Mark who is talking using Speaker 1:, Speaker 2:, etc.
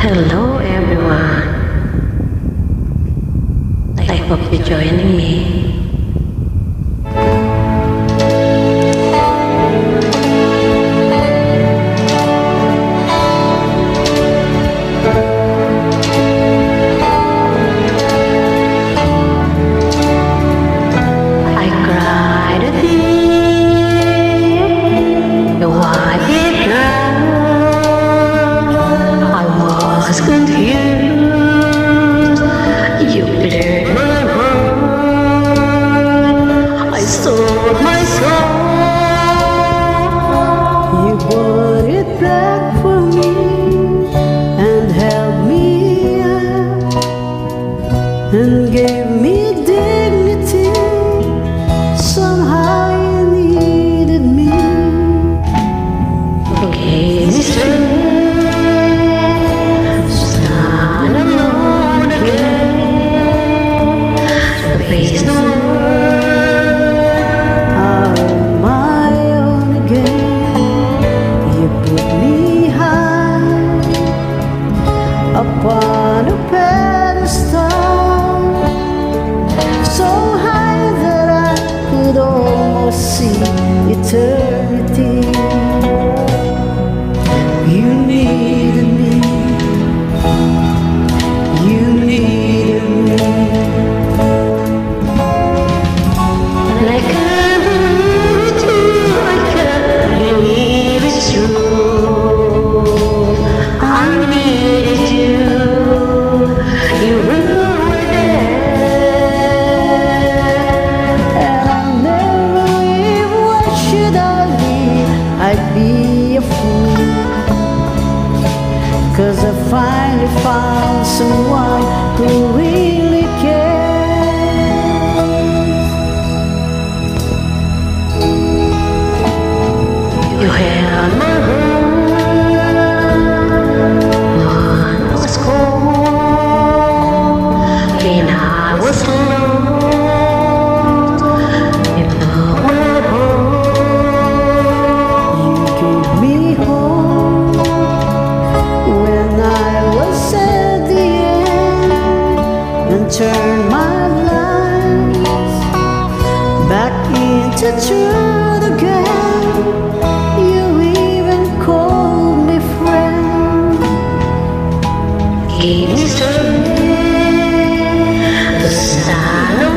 Speaker 1: Hello everyone. I hope you're joining me it
Speaker 2: for me and help me and gave me day. see eternity. You need me. You need me.
Speaker 1: Like
Speaker 2: someone who really cares.
Speaker 1: You held my hand when I was cold, I was.
Speaker 2: turn my life back into truth again. You even called me friend.
Speaker 1: It's the sun.